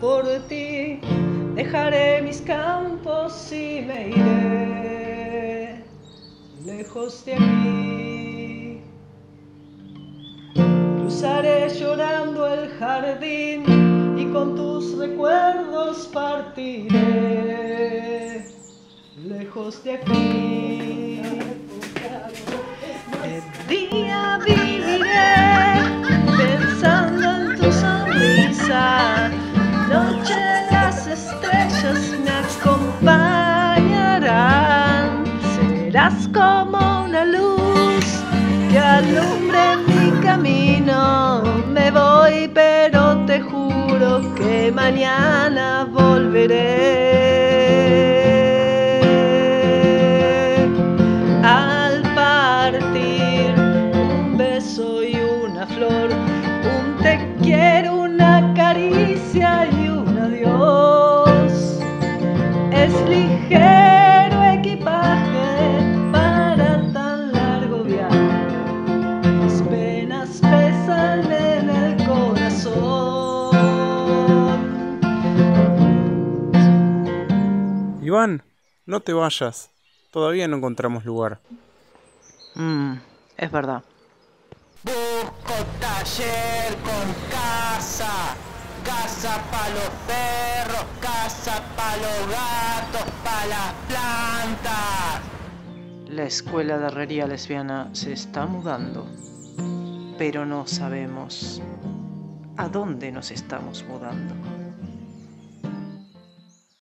por ti. Dejaré mis campos y me iré lejos de aquí. Cruzaré llorando el jardín y con tus recuerdos partiré lejos de aquí. De día viviré pensando en tu sonrisa. Noche las estrellas me acompañarán. Serás como una luz que alumbre mi camino. Me voy, pero te juro que mañana volveré. Al partir, un beso y una flor, un te quiero, una caricia Es ligero equipaje para tan largo viaje. Mis penas pesan en el corazón. Iván, no te vayas. Todavía no encontramos lugar. Mm, es verdad. Busco taller con casa, casa para los perros, casa para los gatos, para las plantas. La escuela de herrería lesbiana se está mudando, pero no sabemos a dónde nos estamos mudando.